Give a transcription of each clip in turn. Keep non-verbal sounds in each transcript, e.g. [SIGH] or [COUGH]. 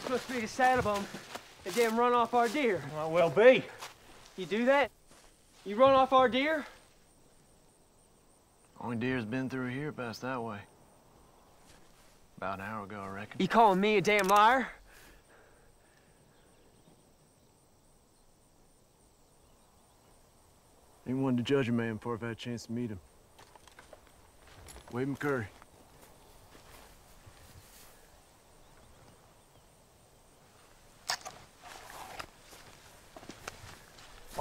It's supposed to be the saddlebone that damn run off our deer. Might well be. You do that? You run off our deer? Only deer's been through here past that way. About an hour ago, I reckon. You calling me a damn liar? Ain't one to judge a man before I've had a chance to meet him. Wade McCurry.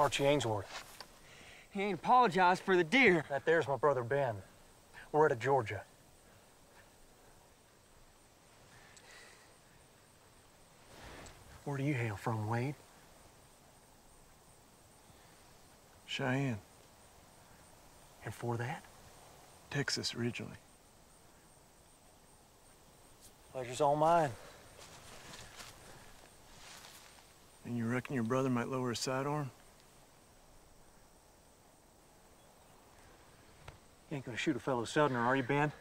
Archie Ainsworth. He ain't apologized for the deer. That there's my brother Ben. We're out of Georgia. Where do you hail from, Wade? Cheyenne, And for that, Texas originally. pleasure's all mine. And you reckon your brother might lower his sidearm? You ain't gonna shoot a fellow Southerner, are you, Ben?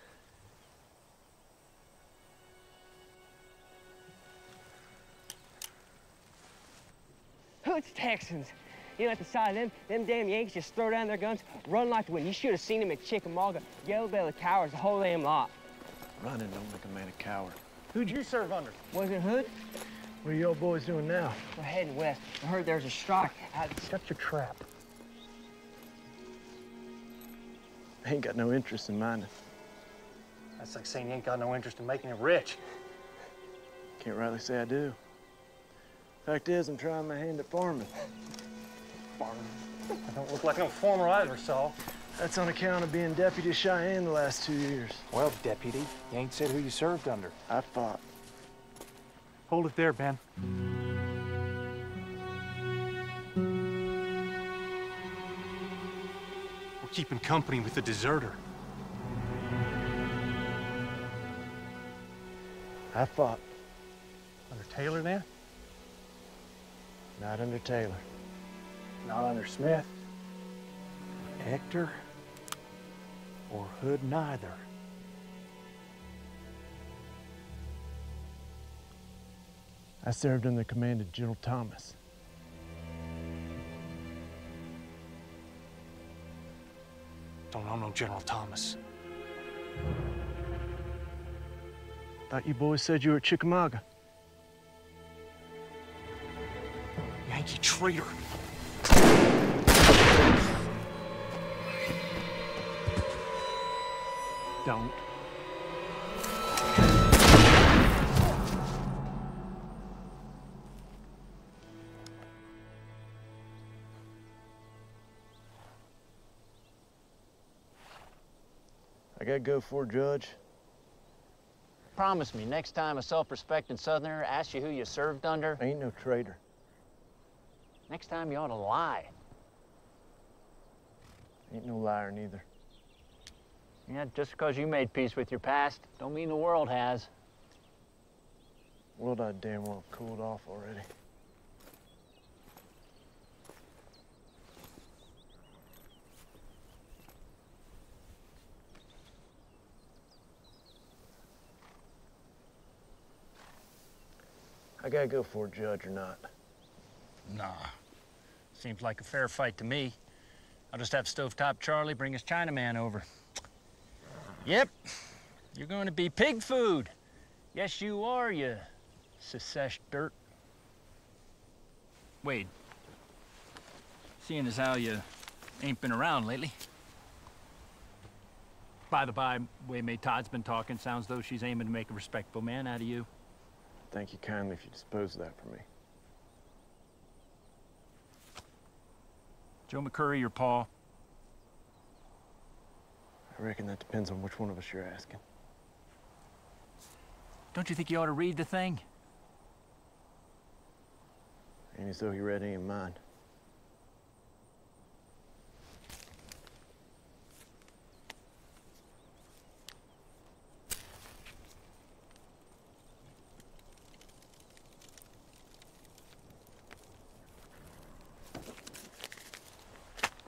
Who's Texans? You know, at the sight of them, them damn Yankees just throw down their guns, run like the wind. You should have seen them at Chickamauga. Yellow belly cowards, the whole damn lot. Running don't make a man a coward. Who'd you serve under? Wasn't Hood? What are you old boys doing now? We're heading west. I heard there's a strike out Shut your trap. I ain't got no interest in mining. That's like saying you ain't got no interest in making it rich. Can't rightly say I do. Fact is, I'm trying my hand at farming. Farming. I don't look like no farmer either, Saul. That's on account of being deputy Cheyenne the last two years. Well, deputy, you ain't said who you served under. I fought. Hold it there, Ben. Keeping company with the deserter. I fought. Under Taylor, then? Not under Taylor. Not under Smith. Hector. Or Hood neither. I served under the command of General Thomas. Don't know no General Thomas. Thought you boys said you were at Chickamauga. Yankee traitor. Don't. Gotta go for Judge. Promise me, next time a self-respecting Southerner asks you who you served under, I ain't no traitor. next time you ought to lie. Ain't no liar neither. Yeah, just because you made peace with your past, don't mean the world has. World I damn well cooled off already. I gotta go for a Judge or not. Nah. Seems like a fair fight to me. I'll just have Stovetop Charlie bring his Chinaman over. Yep. You're going to be pig food. Yes, you are, you secesh dirt. Wade. Seeing as how you ain't been around lately. By the by, way May Todd's been talking, sounds though she's aiming to make a respectable man out of you. Thank you kindly if you dispose of that for me. Joe McCurry or Paul? I reckon that depends on which one of us you're asking. Don't you think you ought to read the thing? Ain't as though he read any of mine.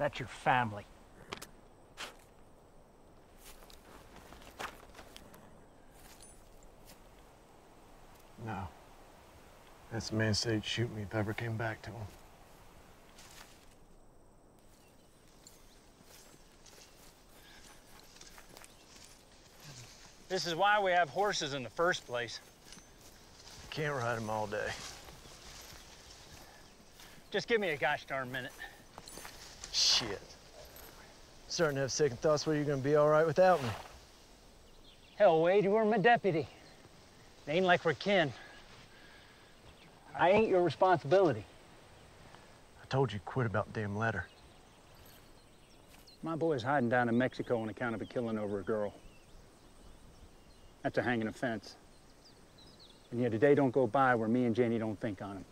That's your family. No. That's the man said he'd shoot me if I ever came back to him. This is why we have horses in the first place. Can't ride them all day. Just give me a gosh darn minute. Shit. Starting to have second thoughts whether you're gonna be all right without me. Hell, Wade, you were my deputy. It ain't like we're kin. I ain't your responsibility. I told you quit about damn letter. My boy's hiding down in Mexico on account of a killing over a girl. That's a hanging offense. And yet a day don't go by where me and Janie don't think on him.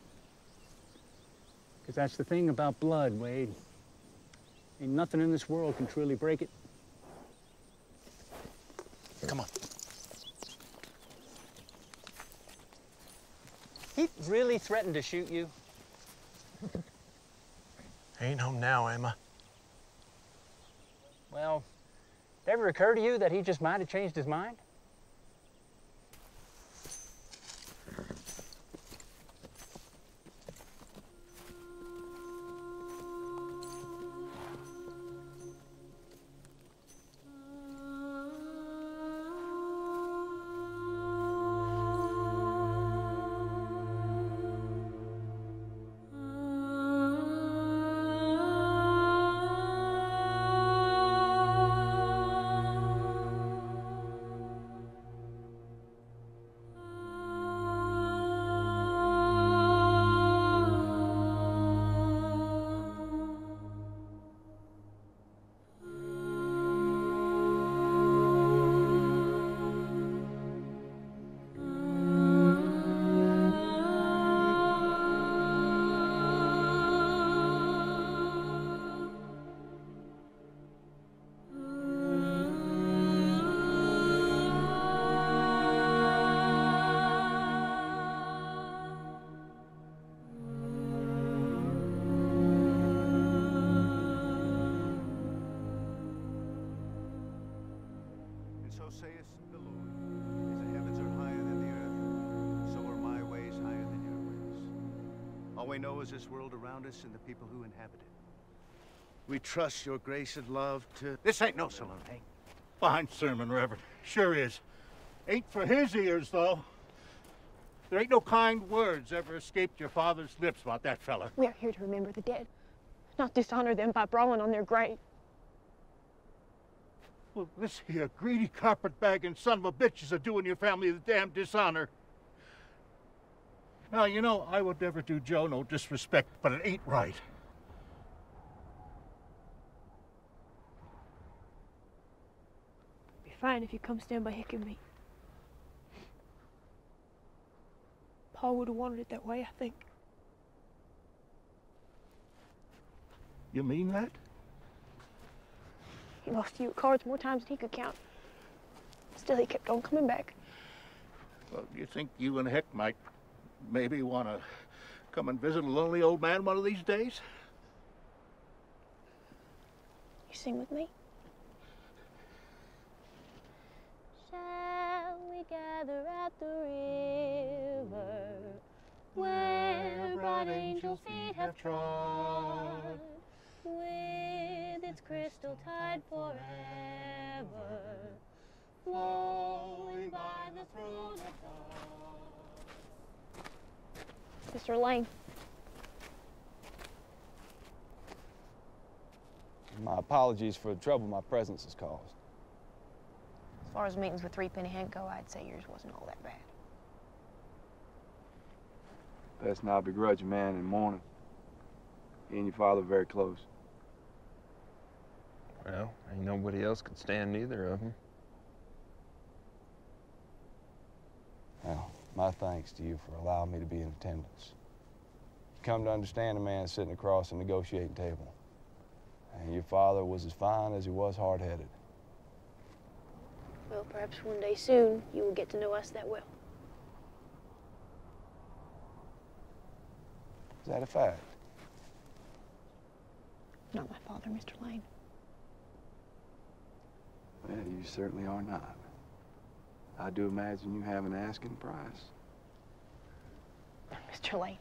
Because that's the thing about blood, Wade. Ain't nothing in this world can truly break it. Come on. He really threatened to shoot you? [LAUGHS] Ain't home now, am I? Well, did it ever occur to you that he just might have changed his mind? Around us and the people who inhabit it. We trust your grace and love to... This ain't no saloon, hey? Fine sermon, Reverend. Sure is. Ain't for his ears, though. There ain't no kind words ever escaped your father's lips about that fella. We are here to remember the dead, not dishonor them by brawling on their grave. Well, this here greedy carpetbagging son of a bitch is a doing your family the damn dishonor. Now, you know, I would never do Joe no disrespect, but it ain't right. Be fine if you come stand by Heck and me. Paul would have wanted it that way, I think. You mean that? He lost you at cards more times than he could count. Still, he kept on coming back. Well, you think you and Heck might maybe want to come and visit a lonely old man one of these days? You sing with me? Shall we gather at the river where broad angel feet have trod with its crystal tide forever flowing by the throne of God? Mr. Lane, My apologies for the trouble my presence has caused. as far as meetings with Three Penny Hank go, I'd say yours wasn't all that bad. Best not begrudge a man in mourning. He and your father very close. Well, ain't nobody else could stand neither of them. Well, my thanks to you for allowing me to be in attendance. You come to understand a man sitting across a negotiating table. And your father was as fine as he was hard-headed. Well, perhaps one day soon you will get to know us that well. Is that a fact? Not my father, Mr. Lane. Well, you certainly are not. I do imagine you have an asking price. Mr. Lane,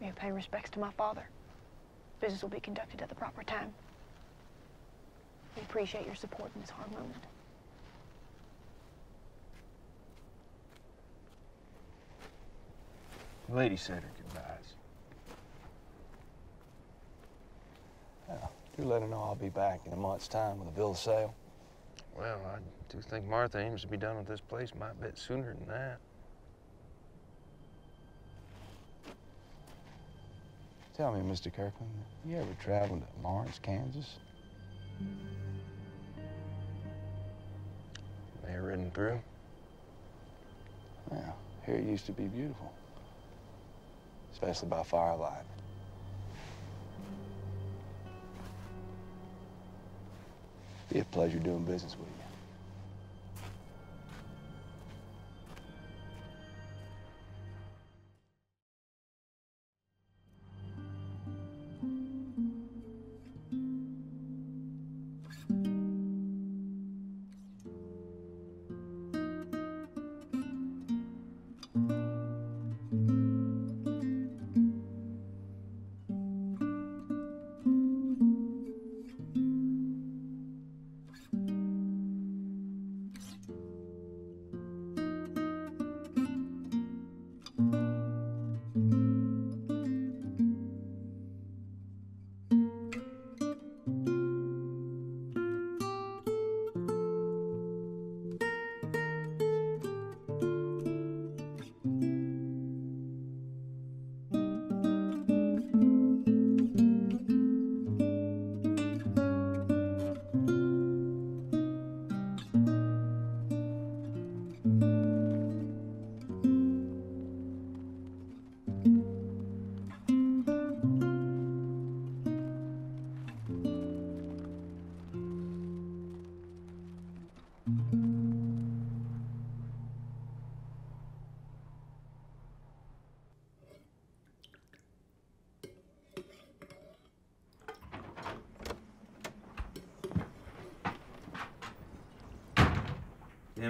may you pay respects to my father. Business will be conducted at the proper time. We appreciate your support in this hard moment. The lady said her goodbyes. Well, do let her know I'll be back in a month's time with a bill of sale. Well, I do think Martha aims to be done with this place my bit sooner than that. Tell me, Mr. Kirkland, you ever traveled to Lawrence, Kansas? May have ridden through. Well, here it used to be beautiful, especially by firelight. Be a pleasure doing business with you.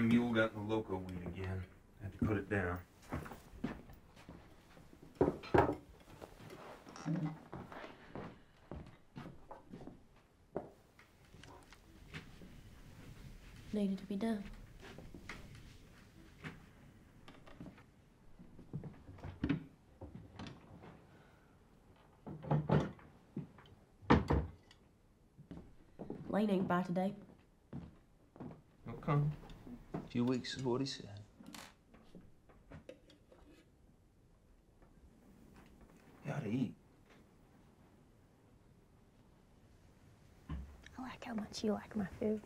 Mule got in the loco weed again. Had to put it down. Needed to be done. Lane ain't by today. Few weeks is what he said. You Gotta eat. I like how much you like my food.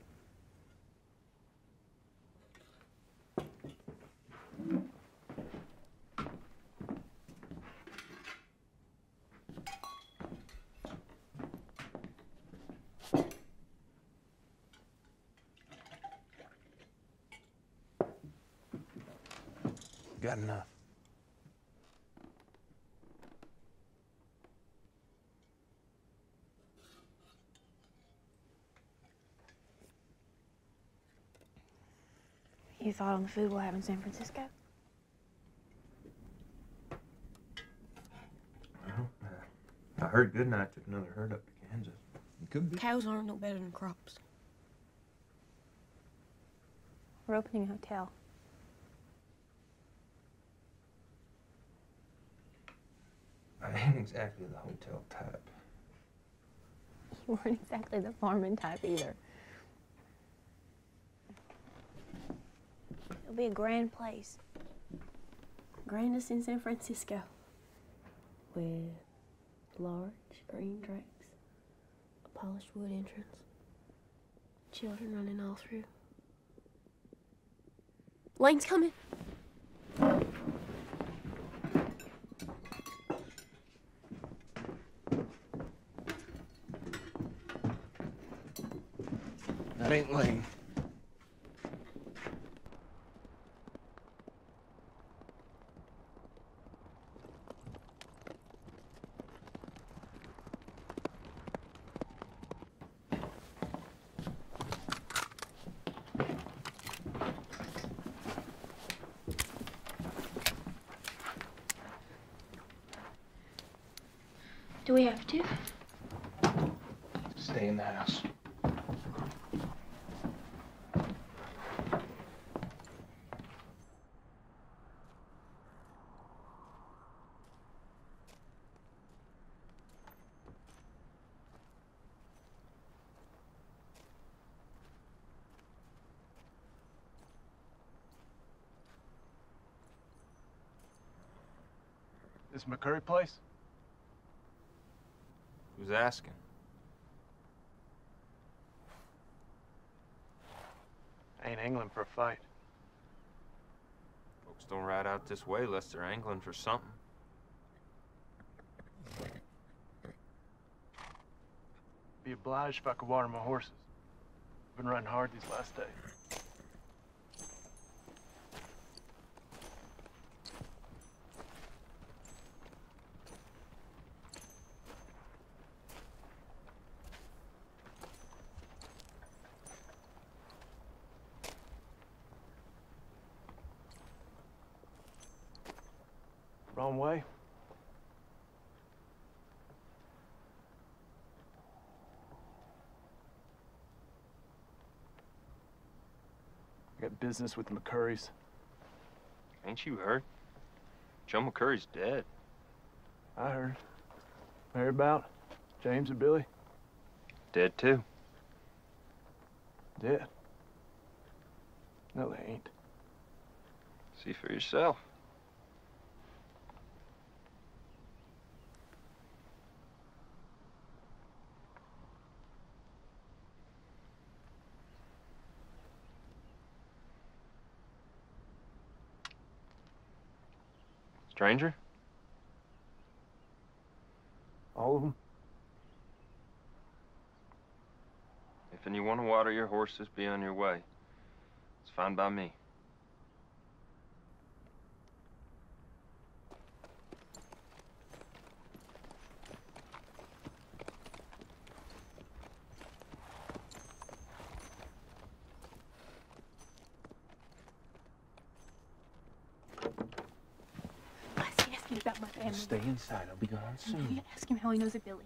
Got enough. You thought on the food we'll have in San Francisco? Well, uh, I heard Goodnight took another herd up to Kansas. It could be. Cows aren't no better than crops. We're opening a hotel. I ain't exactly the hotel type. [LAUGHS] You weren't exactly the farming type either. It'll be a grand place. Grandest in San Francisco. With large green drapes, a polished wood entrance, children running all through. Lane's coming. Ain't. This McCurry place? Who's asking? I ain't angling for a fight. Folks don't ride out this way unless they're angling for something. Be obliged if I could water my horses. I've been riding hard these last days. Wrong way? I got business with the McCurrys. Ain't you heard? Joe McCurry's dead. I heard. Heard about James and Billy? Dead too. Dead. No, they ain't. See for yourself. Stranger? All of them? If and you want to water your horses, be on your way. It's fine by me. I was asking about my family. Stay inside. I'll be gone I'm going to ask him how he knows of Billy.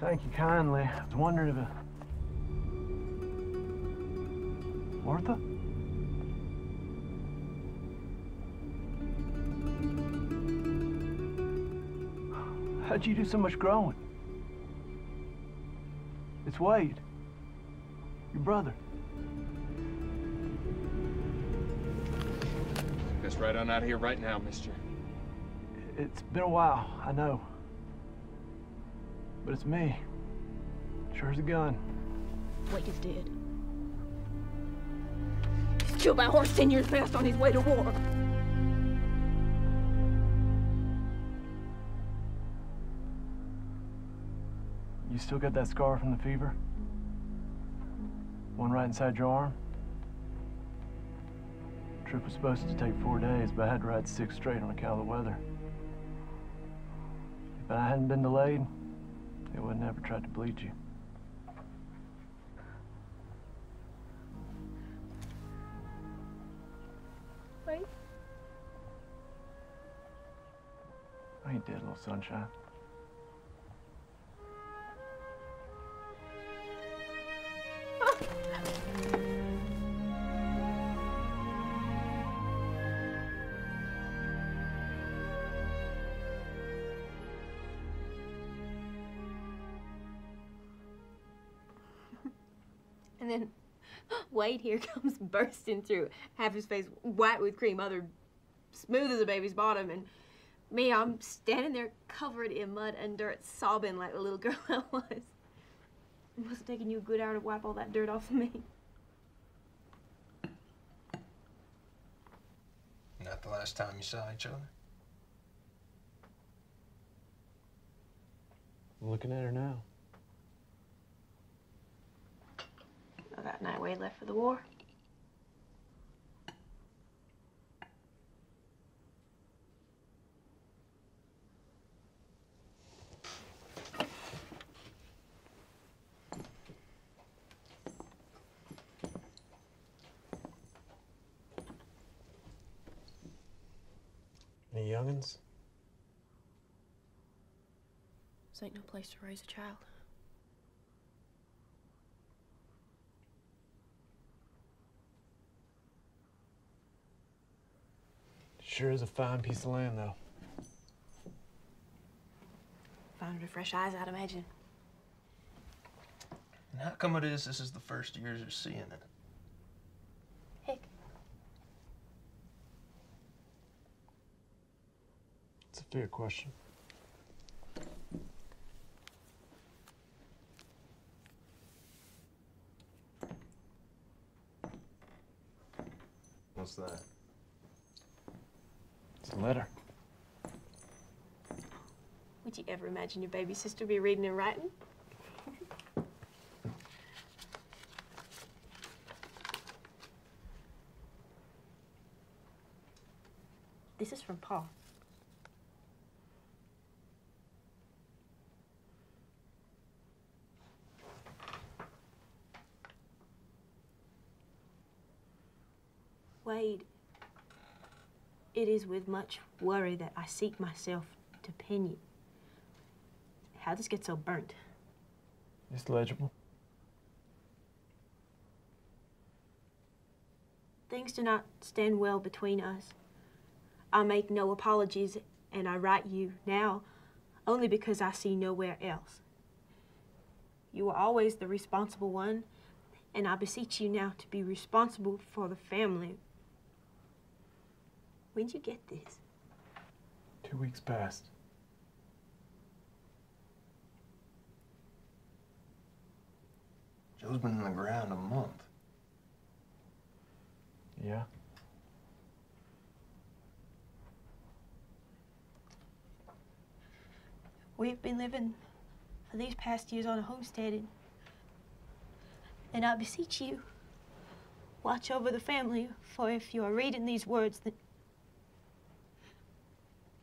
Thank you kindly. I was wondering if... Uh... Martha? How'd you do so much growing? It's Wade. Your brother. Let's right on out of here right now, mister. It's been a while, I know. But it's me. Sure as a gun. Wade is dead. He's killed by a horse ten years past on his way to war. You still got that scar from the fever? One right inside your arm? Trip was supposed to take four days, but I had to ride six straight on account of the weather. If I hadn't been delayed, they would never tried to bleed you. Wade? I ain't dead, little sunshine. Wade here [LAUGHS] comes bursting through, half his face white with cream, other smooth as a baby's bottom, and me, I'm standing there covered in mud and dirt, sobbing like the little [LAUGHS] girl I was. It must have taken you a good hour to wipe all that dirt off of me. Not the last time you saw each other. I'm looking at her now. I got night Wade left for the war. Any youngins? This ain't no place to raise a child. Sure is a fine piece of land, though. Finer to fresh eyes, I'd imagine. And how come it is this is the first years you're seeing it? Heck, It's a fair question. What's that? It's a letter. would you ever imagine your baby sister be reading and writing? this is from Paul. Wade, it is with much worry that I seek myself to pen you. How does this get so burnt? It's legible. Things do not stand well between us. I make no apologies, and I write you now only because I see nowhere else. You are always the responsible one, and I beseech you now to be responsible for the family. When'd you get this? Two weeks past. Joe's been in the ground a month. Yeah. We've been living for these past years on a homestead, and, and I beseech you, watch over the family, for if you are reading these words, then,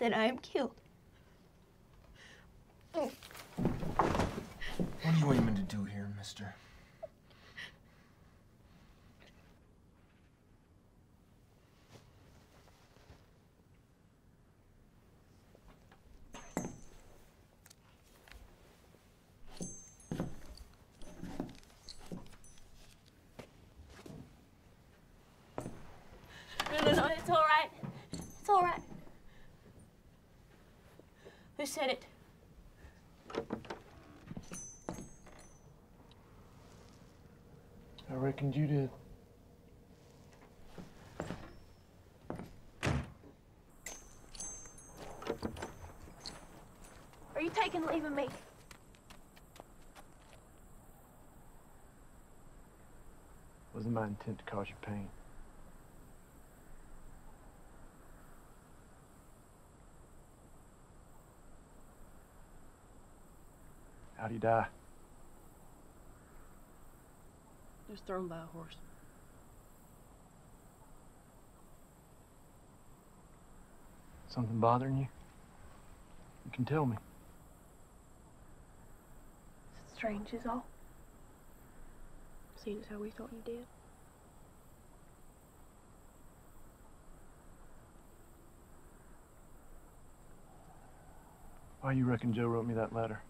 then I am killed. What are you aiming to do here, mister? No, no, no, it's all right. It's all right. Who said it? I reckoned you did. Are you taking leave of me? Wasn't my intent to cause you pain. How do you die? Just thrown by a horse. Something bothering you? You can tell me. It's strange is all. Seeing as how we thought you did. Why you reckon Joe wrote me that letter?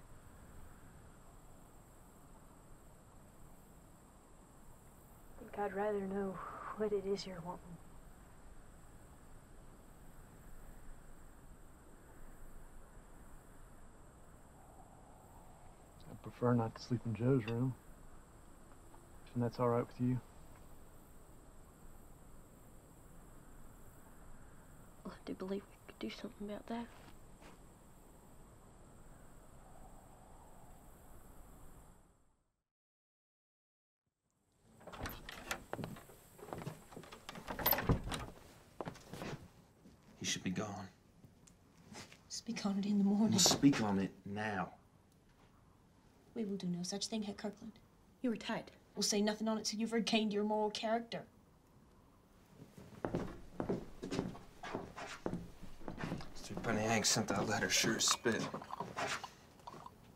think I'd rather know what it is you're wanting. I prefer not to sleep in Joe's room. And that's all right with you? Well, I do believe we could do something about that. He should be gone. Speak on it in the morning. We'll speak on it now. We will do no such thing, Heck Kirkland. You were tight. We'll say nothing on it till you've regained your moral character. Mr. Penny Hank sent that letter sure as spit.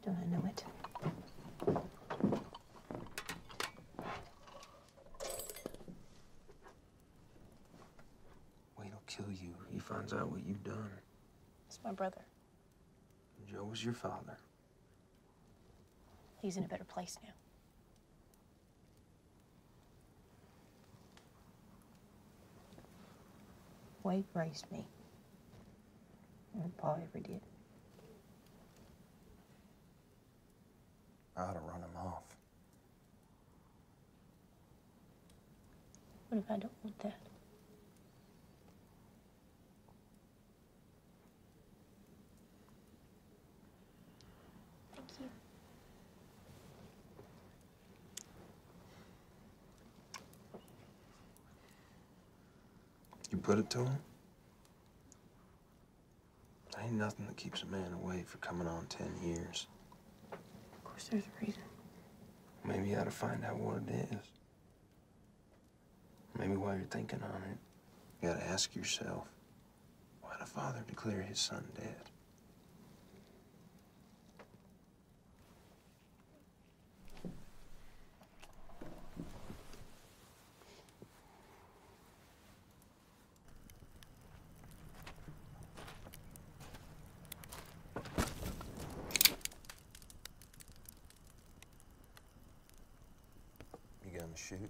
Don't I know it? Wade'll kill you. He finds out what you've done. It's my brother. Joe was your father. He's in a better place now. Wade raised me. More than Pa ever did. I ought to run him off. What if I don't want that? Thank you. You put it to him? Ain't nothing that keeps a man away for coming on ten years. Of course, there's a reason. Maybe you ought to find out what it is. Maybe while you're thinking on it, you gotta ask yourself, why'd a father declare his son dead? You gonna shoot?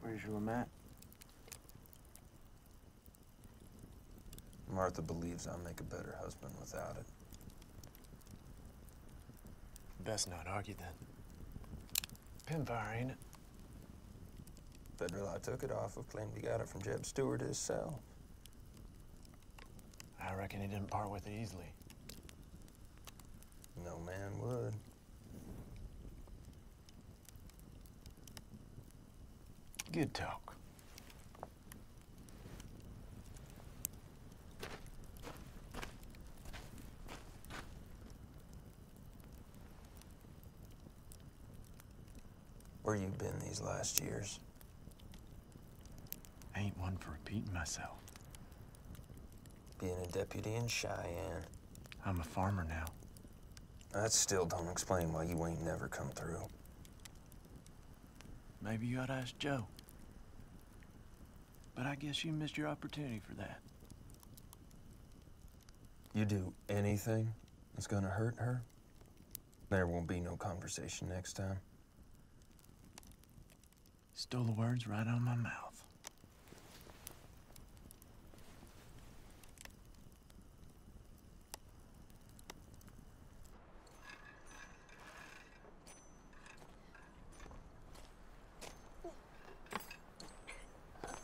Where's your mat? Martha believes I'll make a better husband without it. Best not argue then. Pinfire, ain't it? Federal took it off of claimed he got it from Jeb Stuart himself. I reckon he didn't part with it easily. No man would. Good talk. Where you been these last years? Ain't one for repeating myself. Being a deputy in Cheyenne. I'm a farmer now. That still don't explain why you ain't never come through. Maybe you ought to ask Joe. But I guess you missed your opportunity for that. You do anything that's gonna hurt her, there won't be no conversation next time. Stole the words right out of my mouth.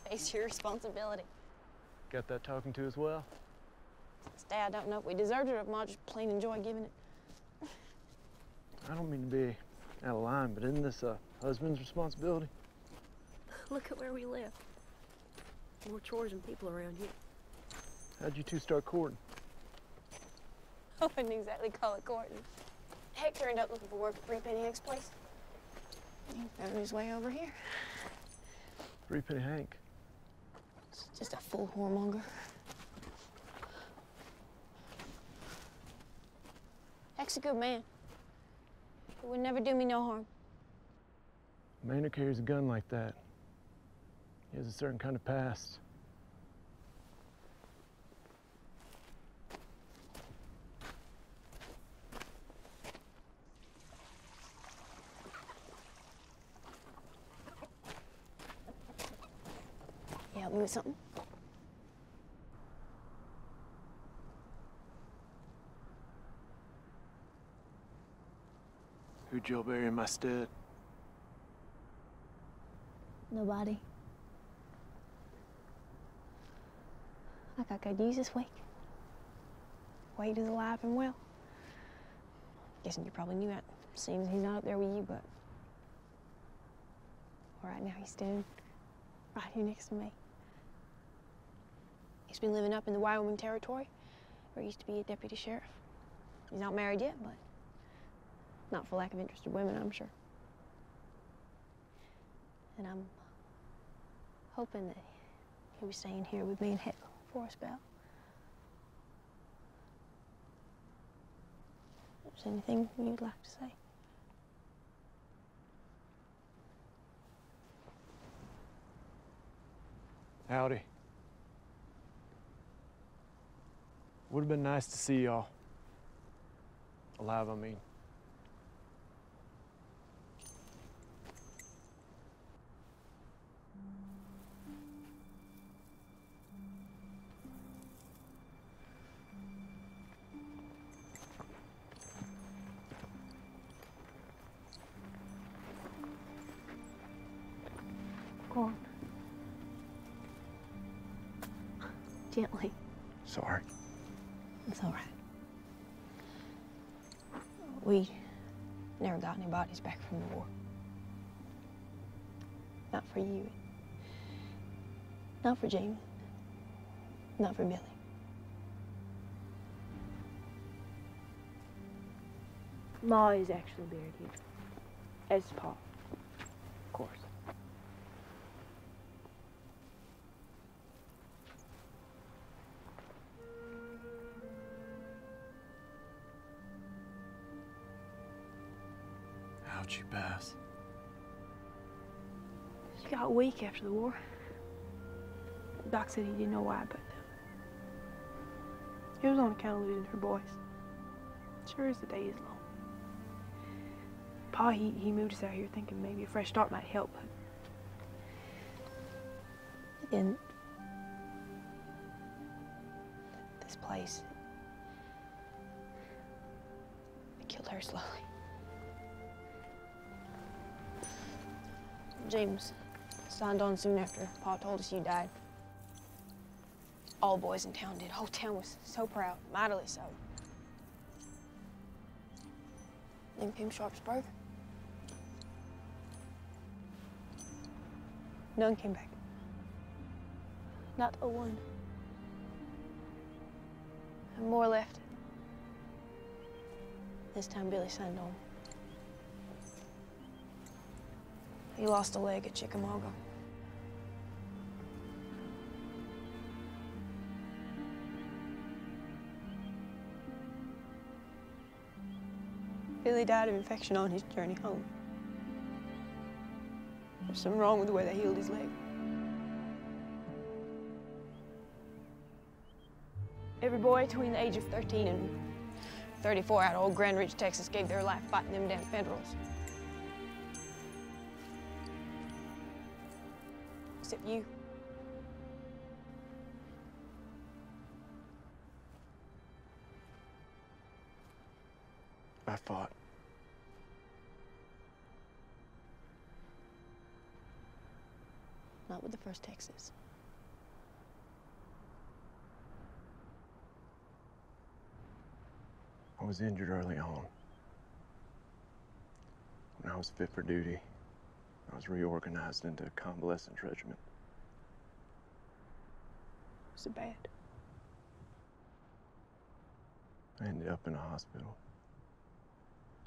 Face your responsibility. Got that talking to as well? Stay, I don't know if we deserved it or if Ma just plain enjoy giving it. I don't mean to be out of line, but isn't this a husband's responsibility? Look at where we live. More chores than people around here. How'd you two start courting? [LAUGHS] Oh, I wouldn't exactly call it courting. Hector ended up looking for work at Three Penny Hank's place. He found his way over here. Three Penny Hank. It's just a full whoremonger. Heck's a good man. He would never do me no harm. A man who carries a gun like that, he has a certain kind of past. You help me something? Who'd Joe bury in my stead? Nobody. I got good news this week. Wade is alive and well. Guessing you probably knew that, Seems he's not up there with you, but right now he's standing right here next to me. He's been living up in the Wyoming Territory, where he used to be a deputy sheriff. He's not married yet, but not for lack of interested women, I'm sure. And I'm hoping that he'll be staying here with me and Heck for a spell. If there's anything you'd like to say. Howdy. Would have been nice to see y'all. Alive, I mean. Bodies back from the war. Not for you. Not for Jamie. Not for Billy. Ma is actually buried here. As Pa. How'd she pass? She got weak after the war. Doc said he didn't know why, but uh, it was on account of losing her boys. Sure as the day is long. Pa, he, he moved us out here thinking maybe a fresh start might help, but In this place, they killed her slowly. James signed on soon after Pa told us you died. All boys in town did. Whole town was so proud, mightily so. Then came Sharpsburg. None came back. Not a one. And more left. This time Billy signed on. He lost a leg at Chickamauga. Billy died of infection on his journey home. There's something wrong with the way they healed his leg. Every boy between the age of 13 and 34 out of old Grand Ridge, Texas, gave their life fighting them damn Federals. You. I fought. Not with the first Texas. I was injured early on. When I was fit for duty, I was reorganized into a convalescent regiment. Was bad? I ended up in a hospital,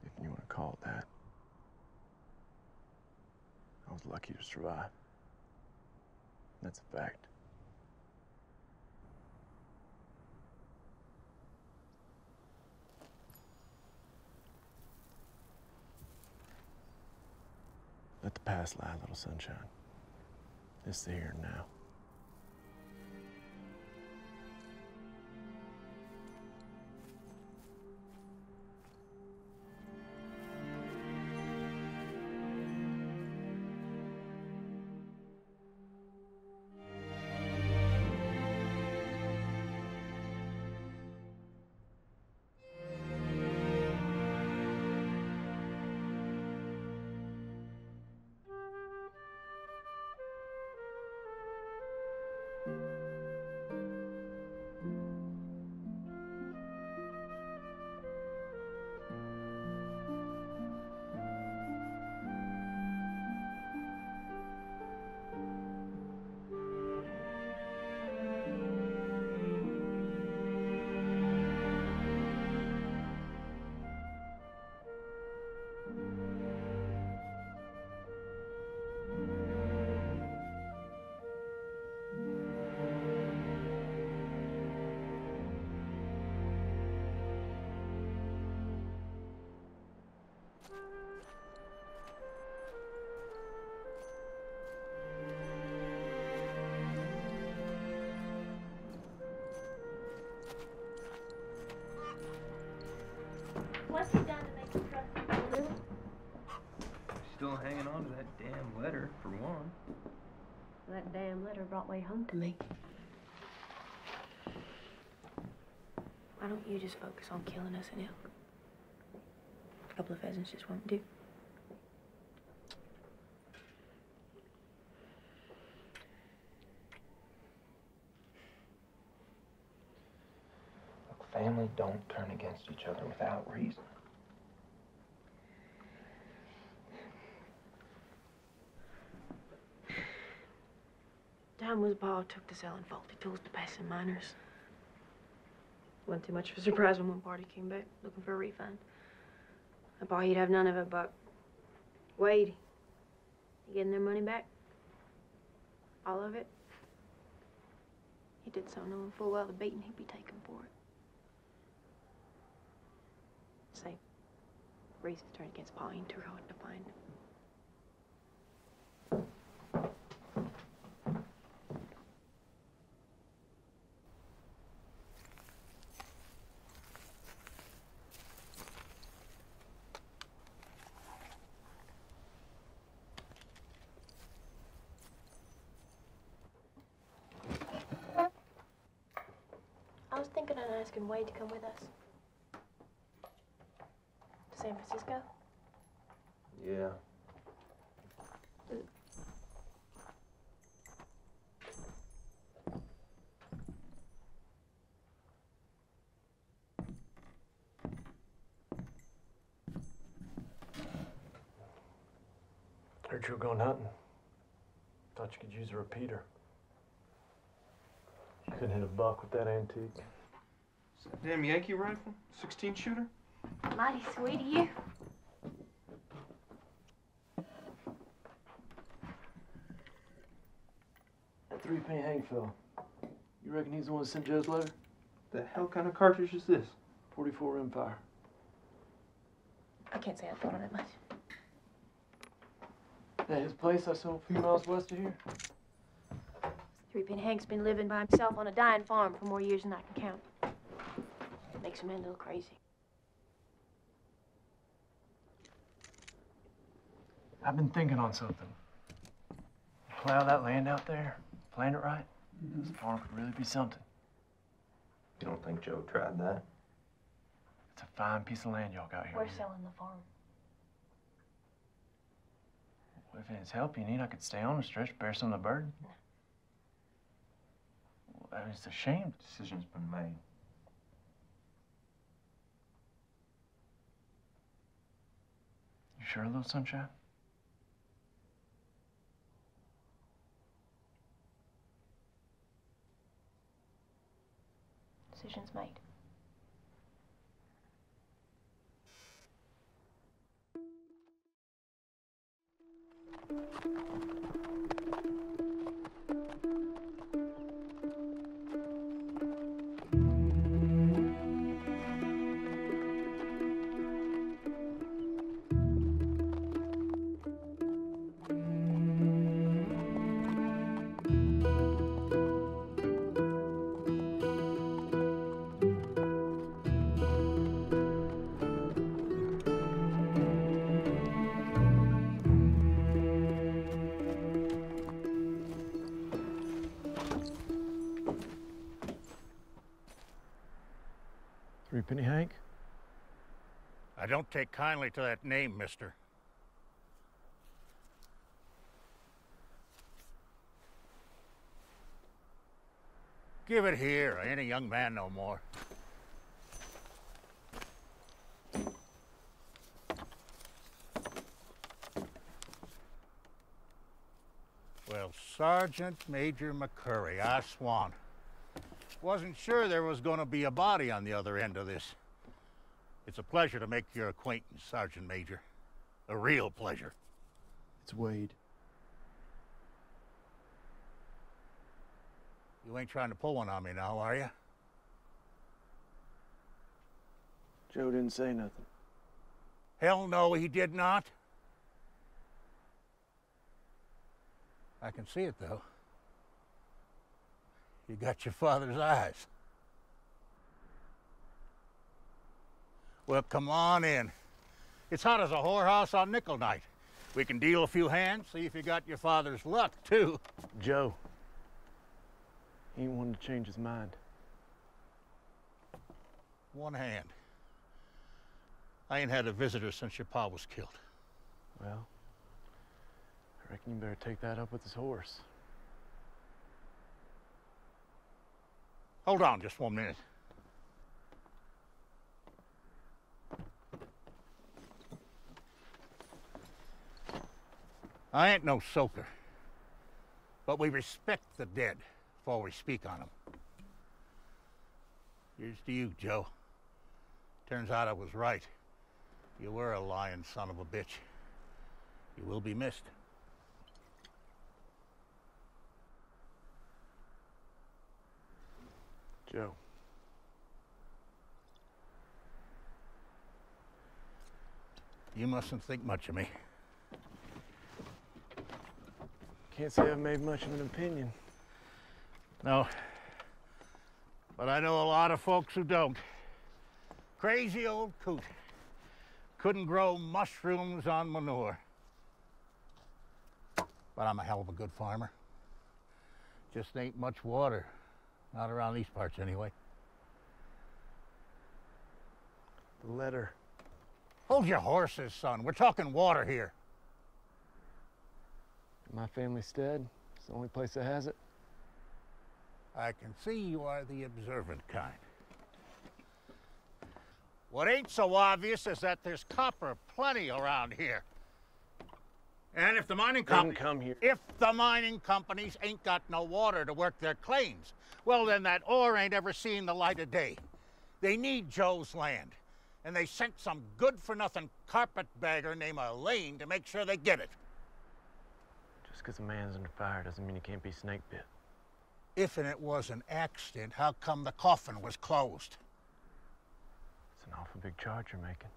if you want to call it that. I was lucky to survive. That's a fact. Let the past lie, little sunshine. It's the here and now. That damn letter brought Wade home to me. Why don't you just focus on killing us an elk? A couple of pheasants just won't do. Look, family don't turn against each other without reason. Time was Pa took to selling faulty tools to passing miners. Wasn't too much of a surprise when one party came back looking for a refund. I thought he'd have none of it, but Wade, getting their money back? All of it? He did so knowing full well the beating he'd be taking for it. Say, reasons turned against Pa ain't too hard to find. I was thinking of asking Wade to come with us. To San Francisco? Yeah. Heard you were going hunting. Thought you could use a repeater. You couldn't hit a buck with that antique. Damn Yankee rifle? 16 shooter? Mighty sweet of you. That three penny Hank fella. You reckon he's the one that sent Joe's letter? The hell kind of cartridge is this? 44 rimfire. I can't say I thought on it much. At his place I saw a few miles west of here. Three Pin Hank's been living by himself on a dying farm for more years than I can count. Makes a man a little crazy. I've been thinking on something. Plow that land out there, plant it right. Mm-hmm. This farm could really be something. You don't think Joe tried that? It's a fine piece of land y'all got here. We're selling the farm. If it's help you need, I could stay on and stretch, bear some of the burden. Well, I mean, it's a shame. the Decision's been made. Sure, little sunshine? Decision's made. Take kindly to that name, mister. Give it here. I ain't a young man no more. Well, Sergeant Major McCurry, I swan. Wasn't sure there was going to be a body on the other end of this. It's a pleasure to make your acquaintance, Sergeant Major. A real pleasure. It's Wade. You ain't trying to pull one on me now, are you? Joe didn't say nothing. Hell no, he did not. I can see it, though. You got your father's eyes. Well, come on in. It's hot as a whorehouse on nickel night. We can deal a few hands, see if you got your father's luck, too. Joe. He ain't wanting to change his mind. One hand. I ain't had a visitor since your pa was killed. Well, I reckon you better take that up with his horse. Hold on just one minute. I ain't no soaker, but we respect the dead before we speak on them. Here's to you, Joe. Turns out I was right. You were a lying son of a bitch. You will be missed. Joe. You mustn't think much of me. Can't say I've made much of an opinion. No. But I know a lot of folks who don't. Crazy old coot. Couldn't grow mushrooms on manure. But I'm a hell of a good farmer. Just ain't much water. Not around these parts, anyway. The letter. Hold your horses, son. We're talking water here. My family's dead. It's the only place that has it. I can see you are the observant kind. What ain't so obvious is that there's copper plenty around here. And if the mining Doesn't companies come here. if the mining companies ain't got no water to work their claims, well then that ore ain't ever seen the light of day. They need Joe's land. And they sent some good for nothing carpetbagger named Elaine to make sure they get it. Because a man's under fire doesn't mean he can't be snake bit. If and it was an accident, how come the coffin was closed? It's an awful big charge you're making.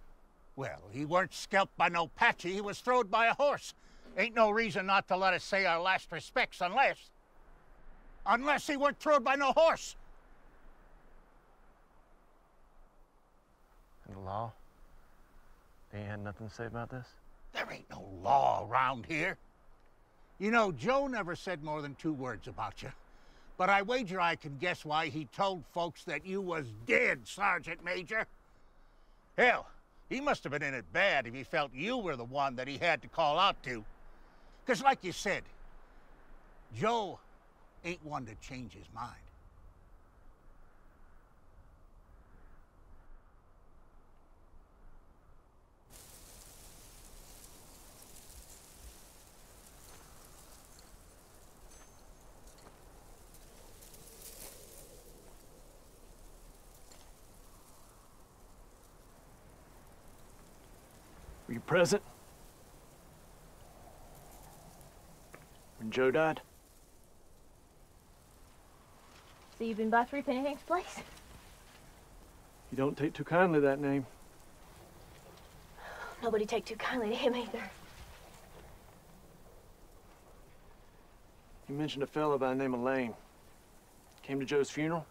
Well, he weren't scalped by no Apache, he was throwed by a horse. Ain't no reason not to let us say our last respects unless. Unless he weren't throwed by no horse. And the law? They ain't had nothing to say about this? There ain't no law around here. You know, Joe never said more than two words about you. But I wager I can guess why he told folks that you was dead, Sergeant Major. Hell, he must have been in it bad if he felt you were the one that he had to call out to. Because, like you said, Joe ain't one to change his mind. Present? When Joe died? So you've been by Three Penny Hank's place? You don't take too kindly that name. Nobody take too kindly to him either. You mentioned a fellow by the name of Lane. Came to Joe's funeral?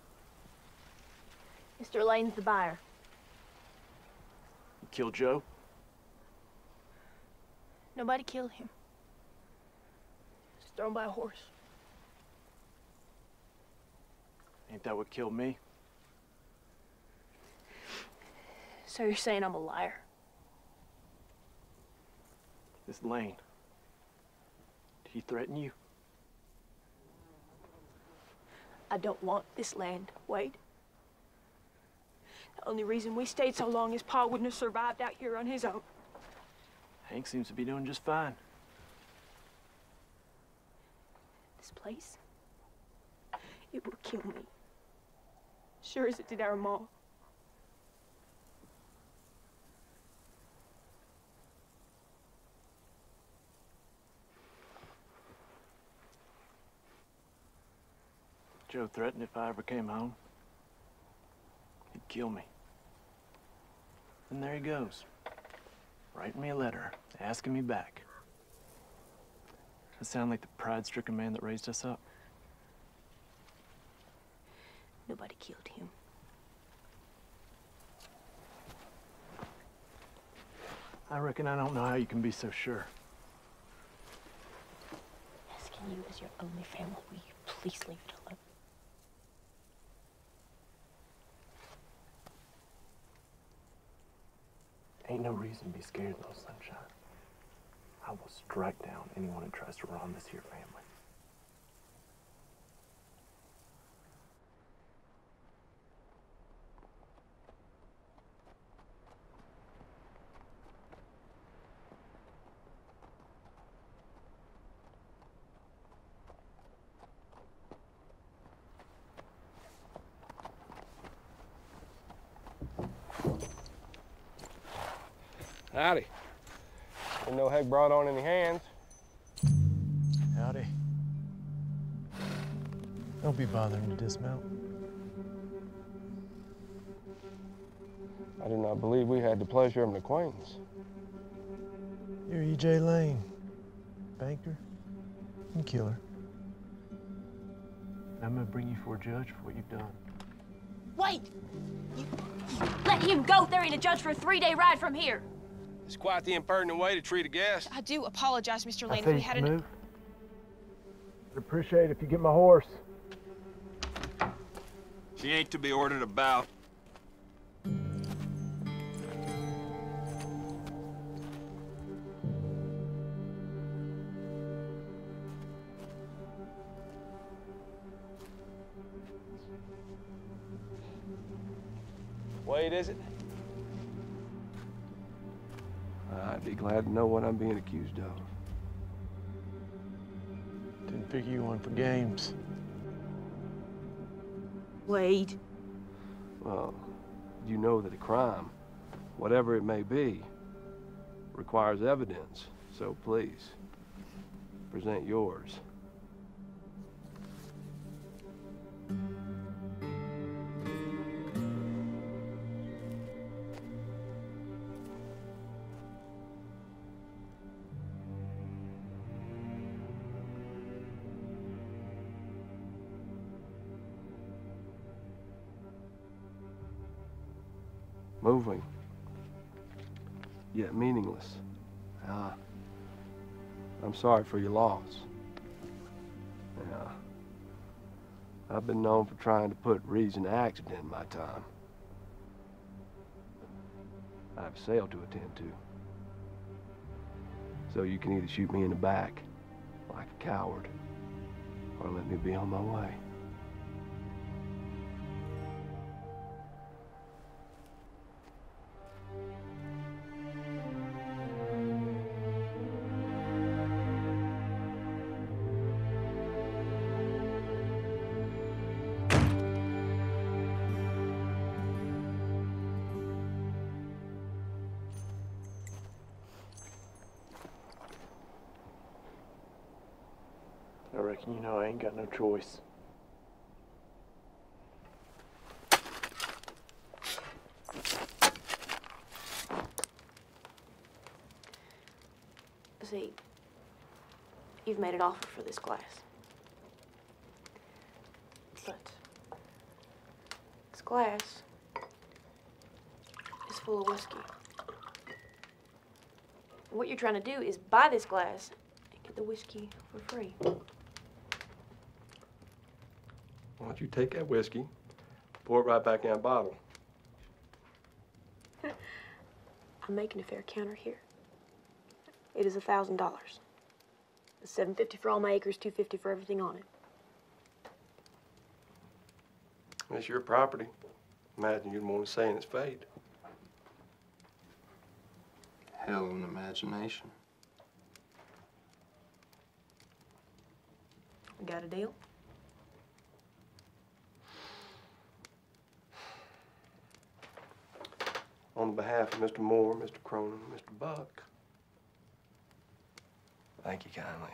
Mr. Lane's the buyer. He killed Joe? Nobody killed him. He was thrown by a horse. Ain't that what killed me? So you're saying I'm a liar? This Lane. Did he threaten you? I don't want this land, Wade. The only reason we stayed so long is Pa wouldn't have survived out here on his own. Hank seems to be doing just fine. This place, it will kill me. Sure as it did our ma. Joe threatened if I ever came home, he'd kill me. And there he goes, writing me a letter, asking me back. I sound like the pride-stricken man that raised us up. Nobody killed him. I reckon I don't know how you can be so sure. Asking you as your only family, will you please leave it alone? Ain't no reason to be scared, little sunshine. I will strike down anyone who tries to wrong this here family. Howdy. Didn't know Heck brought on any hands. Howdy. Don't be bothering to dismount. I do not believe we had the pleasure of an acquaintance. You're E.J. Lane, banker and killer. I'm gonna bring you for a judge for what you've done. Wait! You, let him go. There ain't a judge for a three-day ride from here. It's quite the impertinent way to treat a guest. I do apologize, Mr. Lane. say If we had an. I'd appreciate it if you get my horse. She ain't to be ordered about. Glad to know what I'm being accused of. Didn't pick you one for games. Wade. Well, you know that a crime, whatever it may be, requires evidence. So please, present yours. I'm sorry for your loss. I've been known for trying to put reason to accident in my time. I have a sale to attend to. So you can either shoot me in the back, like a coward, or let me be on my way. Ain't got no choice. See, you've made an offer for this glass. But this glass is full of whiskey. What you're trying to do is buy this glass and get the whiskey for free. Why don't you take that whiskey, pour it right back in that bottle? [LAUGHS] I'm making a fair counter here. It is a thousand dollars. Seven fifty for all my acres, two fifty for everything on it. It's your property. Imagine you'd want to say in its fate. Hell of an imagination. We got a deal? On behalf of Mr. Moore, Mr. Cronin, Mr. Buck, thank you kindly.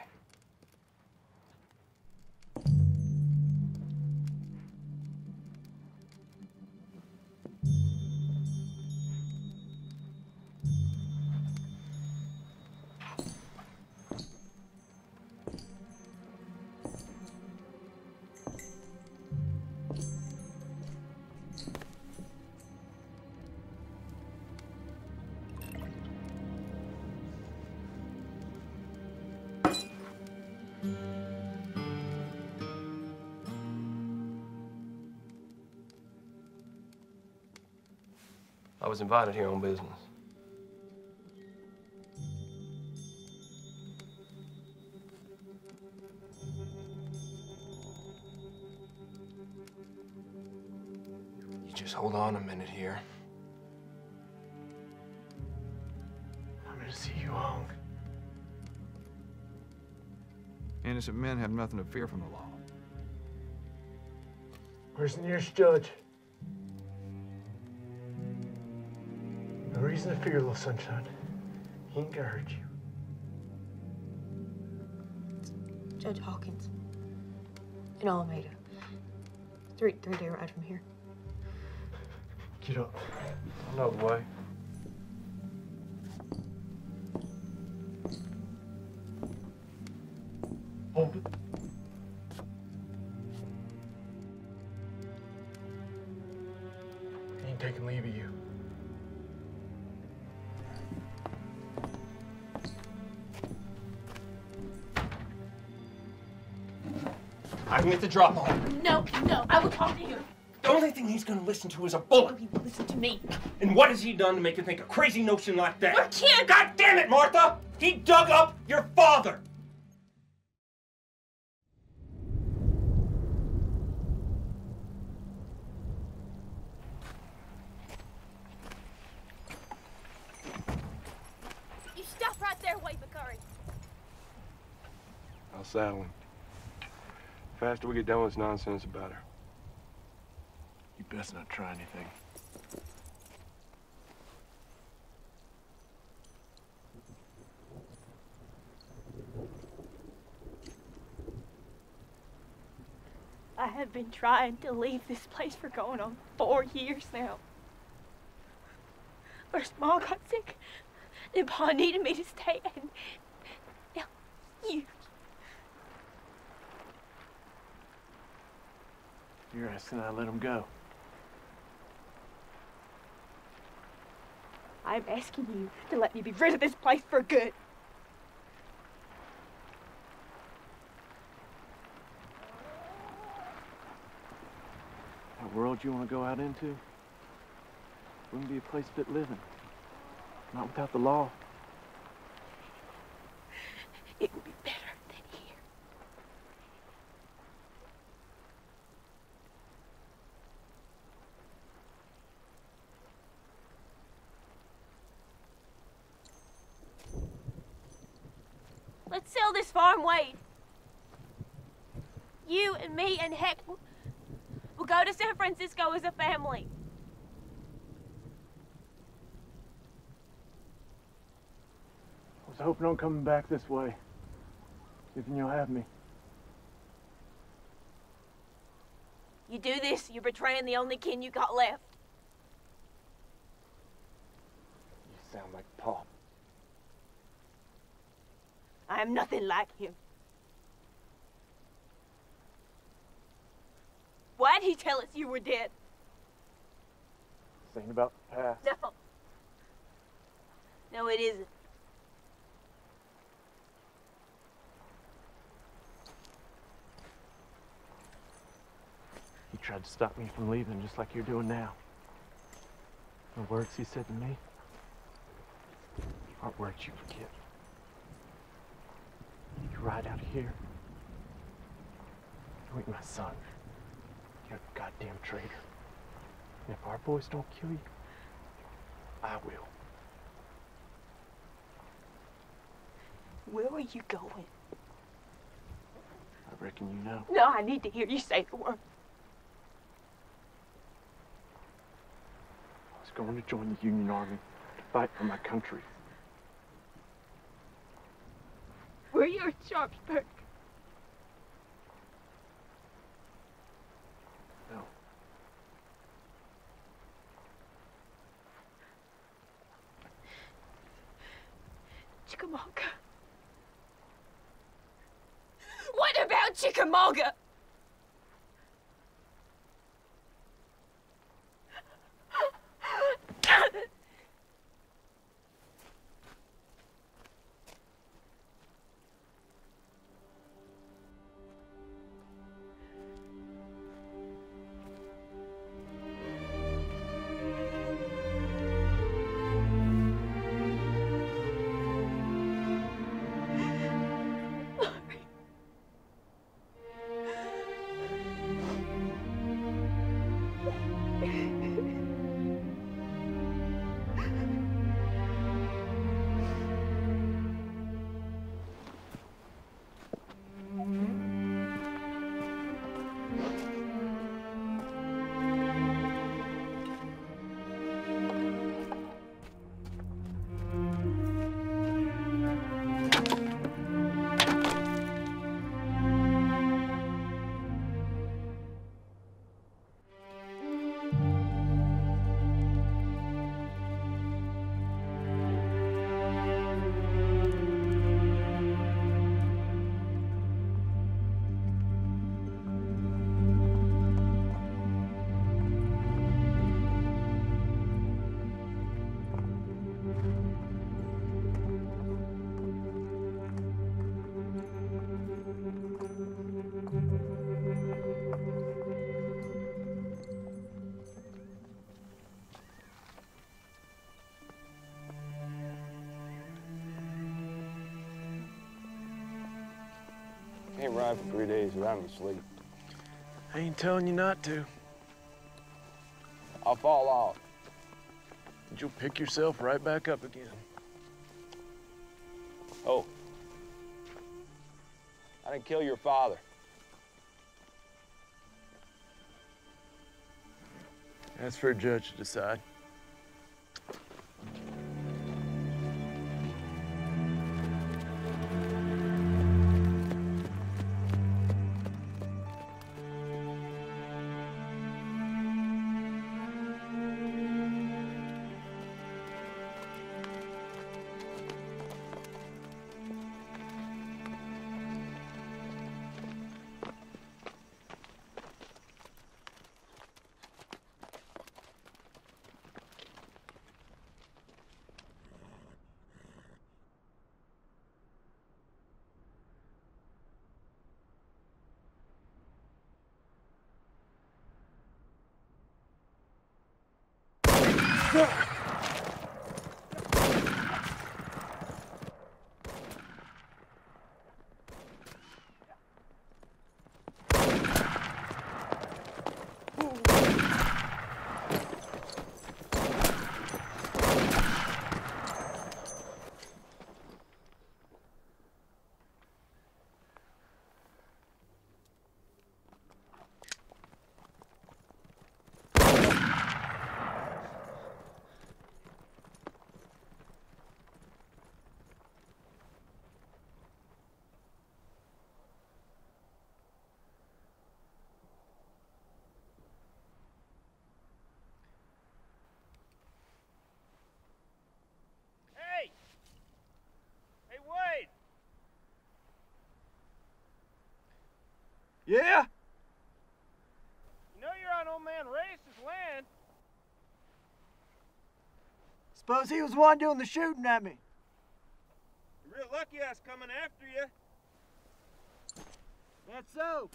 Was invited here on business. You just hold on a minute here. I'm gonna see you hung. Innocent men have nothing to fear from the law. Where's the nearest judge? Reason to fear, little sunshine. He ain't gonna hurt you. Judge Hawkins. In Alameda. Three three day ride from here. Get up. I don't know the I can get the drop on. No, no, I will talk to him. The only thing he's gonna listen to is a bullet. He will listen to me. And what has he done to make you think a crazy notion like that? I can't. God damn it, Martha! He dug up your father! You stop right there, Wade McCurry. I'll saddle him. Faster we get done with this nonsense, the better. You best not try anything. I have been trying to leave this place for going on four years now. First, Mom got sick, then Pa needed me to stay, and now you. You're asking I let him go. I'm asking you to let me be rid of this place for good. That world you want to go out into wouldn't be a place fit living. Not without the law. It would be better than here. Let's sell this farm, Wade. You and me and Heck will go to San Francisco as a family. I was hoping on coming back this way. Thinking you'll have me. You do this, you're betraying the only kin you got left. You sound like Pa. I am nothing like him. Why'd he tell us you were dead? This ain't about the past. No. No, it isn't. He tried to stop me from leaving just like you're doing now. The words he said to me aren't words you forget. You ride out of here. You ain't my son. You're a goddamn traitor. And if our boys don't kill you, I will. Where are you going? I reckon you know. No, I need to hear you say the word. I was going to join the Union Army to fight for my country. Were you at Sharpsburg? Ride for three days without any sleep. I ain't telling you not to. I'll fall off. But you'll pick yourself right back up again. Oh. I didn't kill your father. That's for a judge to decide. Hey! Hey, Wade! Yeah? You know you're on old man Race's land. Suppose he was the one doing the shooting at me. You're real lucky I was coming after you. That's so.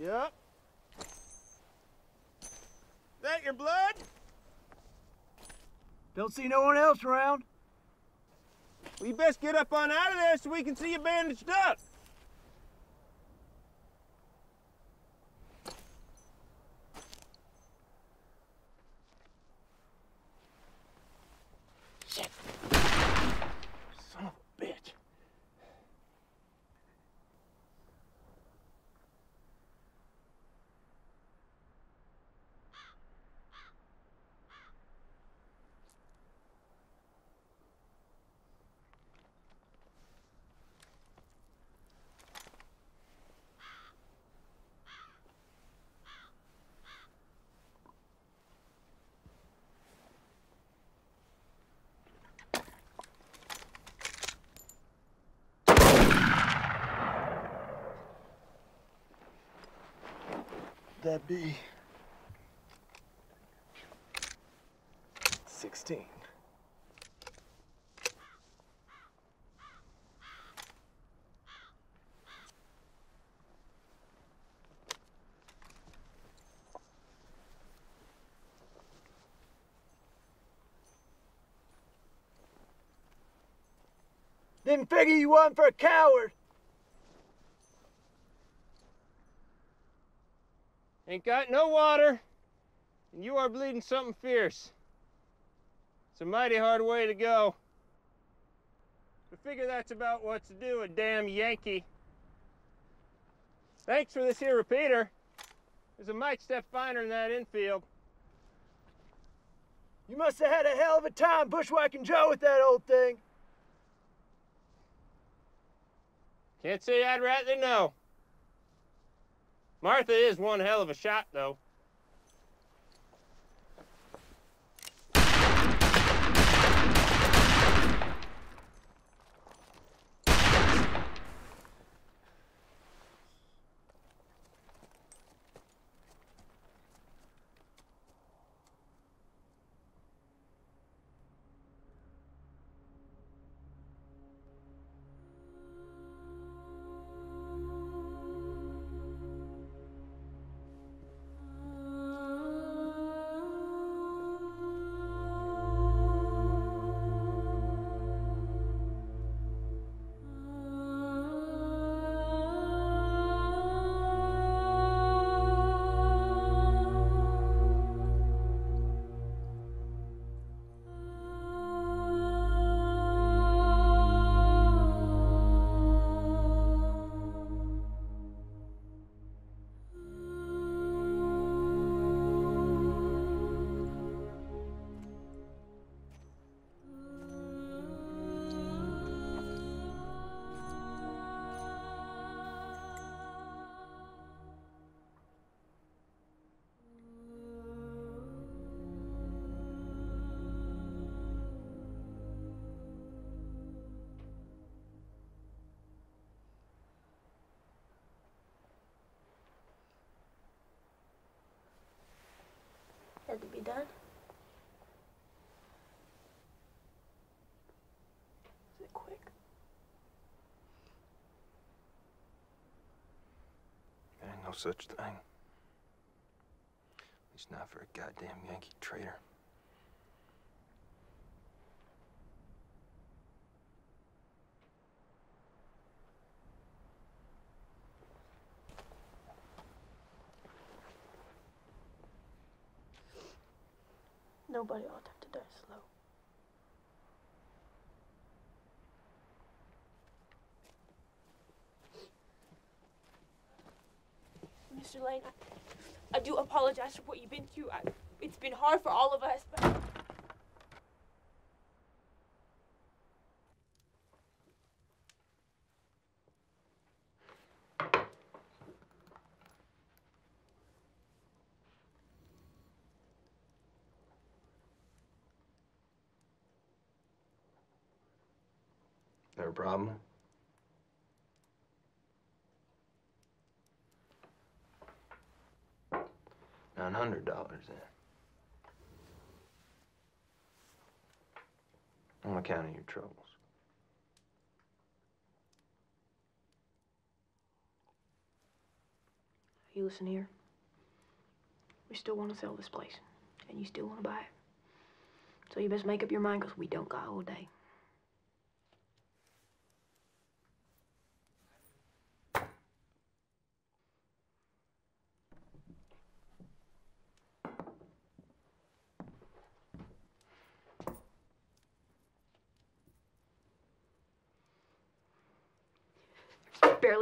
Yep. That your blood? Don't see no one else around. Well, you best get up on out of there so we can see you bandaged up. Son of a bitch. That be 16. Didn't figure you wasn't for a coward. Ain't got no water, and you are bleeding something fierce. It's a mighty hard way to go. I figure that's about what to do, a damn Yankee. Thanks for this here repeater. There's a mite step finer in that infield. You must have had a hell of a time bushwhacking Joe with that old thing. Can't say I'd rightly know. Martha is one hell of a shot, though. done. Is it quick? There ain't no such thing. At least not for a goddamn Yankee traitor. Nobody ought to have to die slow. Mr. Lane, I, I do apologize for what you've been through. I, it's been hard for all of us, but problem? Nine hundred dollars then. On account of your troubles. You listen here. We still want to sell this place, and you still want to buy it. So you best make up your mind, because we don't got all day.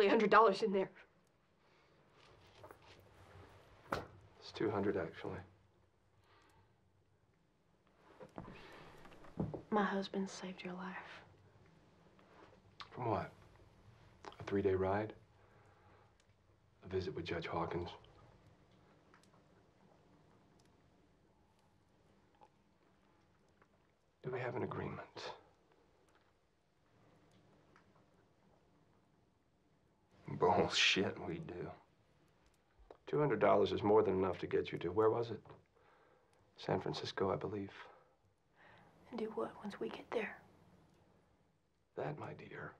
There's barely a hundred dollars in there. It's 200 actually. My husband saved your life. From what? A three-day ride? A visit with Judge Hawkins? Do we have an agreement? [LAUGHS] Bullshit, we do. $200 is more than enough to get you to, where was it? San Francisco, I believe. And do what once we get there? That, my dear,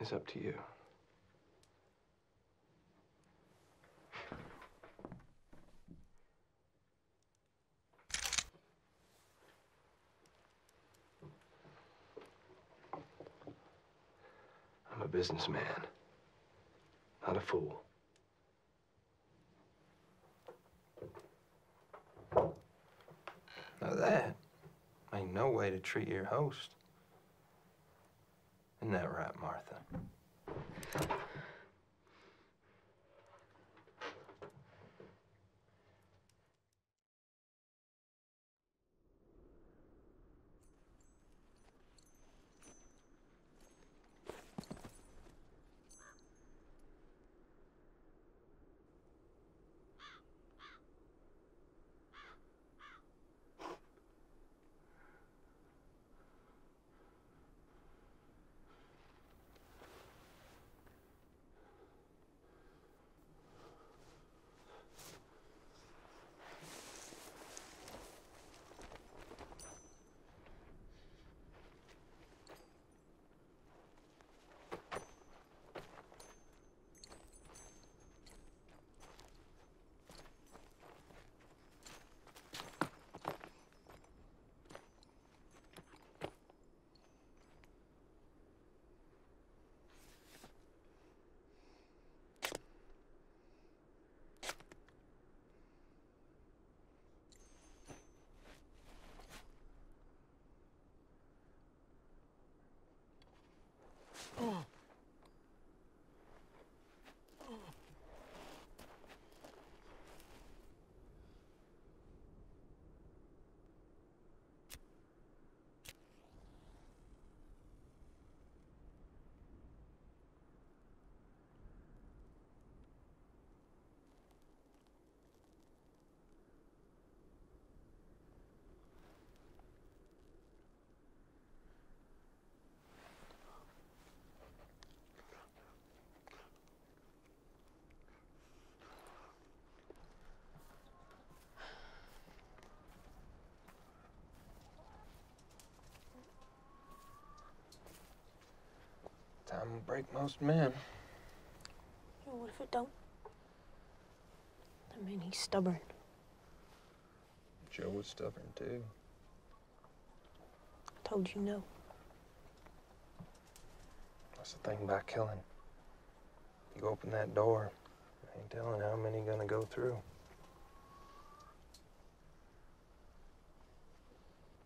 is up to you. I'm a businessman, not a fool. Now that ain't no way to treat your host. Isn't that right, Martha? Time will break most men. And what if it don't? I mean, he's stubborn. Joe was stubborn too. I told you no. That's the thing about killing. You open that door, I ain't telling how many gonna go through.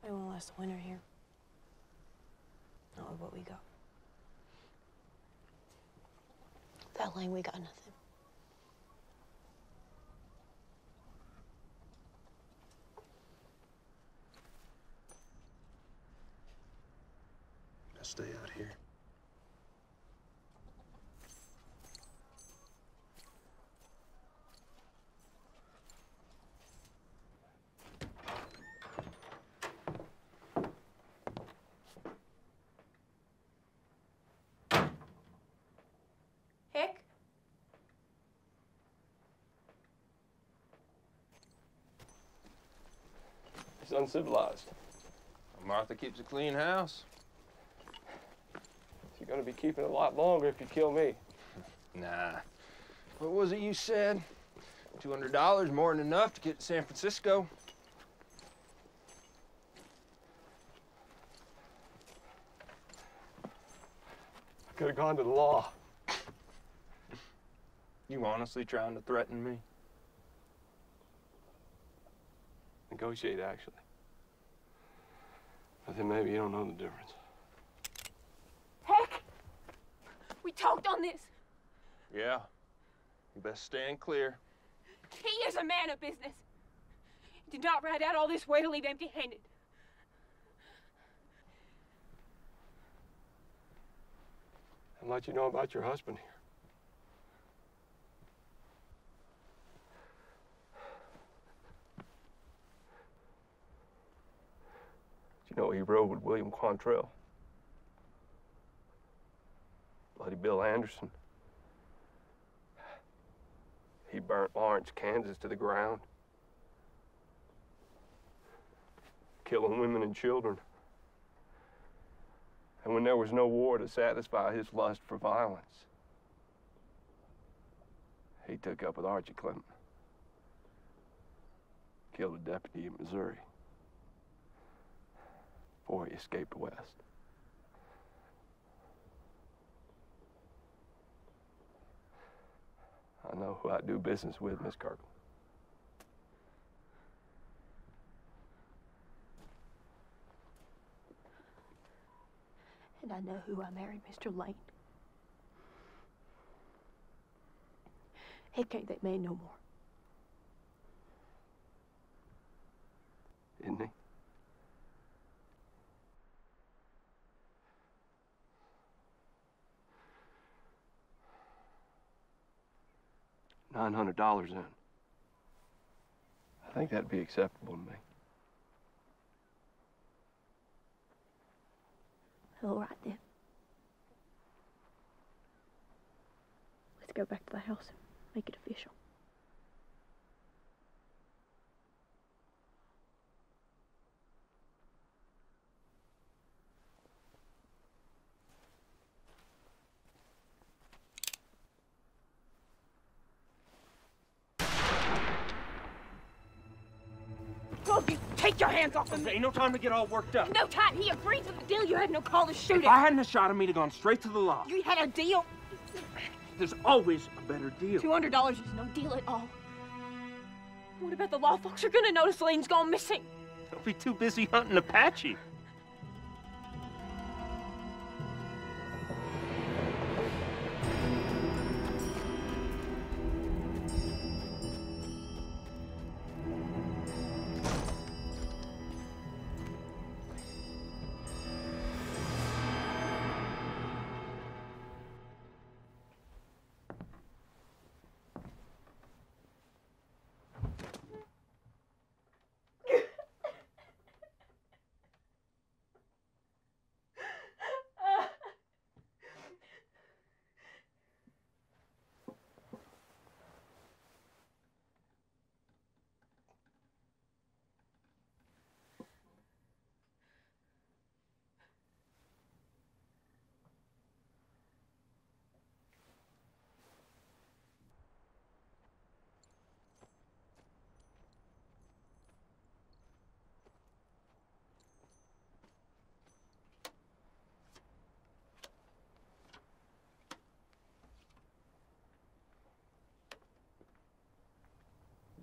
I won't last the winter here. Not with what we got. That lane, we got nothing. I stay out here. Heck? He's uncivilized. Martha keeps a clean house. You're gonna be keeping it a lot longer if you kill me. [LAUGHS] Nah. What was it you said? $200 more than enough to get to San Francisco. I could have gone to the law. [LAUGHS] You honestly trying to threaten me? Negotiate, actually. But then maybe you don't know the difference. Heck! We talked on this. Yeah. You best stand clear. He is a man of business. Did not ride out all this way to leave empty-handed. And let you know about your husband here. You know he rode with William Quantrill? Bloody Bill Anderson. He burnt Lawrence, Kansas to the ground. Killing women and children. And when there was no war to satisfy his lust for violence, he took up with Archie Clement. Killed a deputy in Missouri before he escaped west. I know who I do business with, Miss Kirkland. And I know who I married, Mr. Lane. He can't that man no more. Isn't he? Nine hundred dollars in. I think that'd be acceptable to me. All right then. Let's go back to the house and make it official. Go, your hands off of me. Ain't no time to get all worked up. No time. He agreed to the deal. You had no call to shoot If him. I hadn't have shot him, he'd have gone straight to the law. You had a deal. There's always a better deal. Two hundred dollars is no deal at all. What about the law folks are gonna notice Lane's gone missing? They'll be too busy hunting Apache.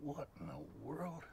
What in the world?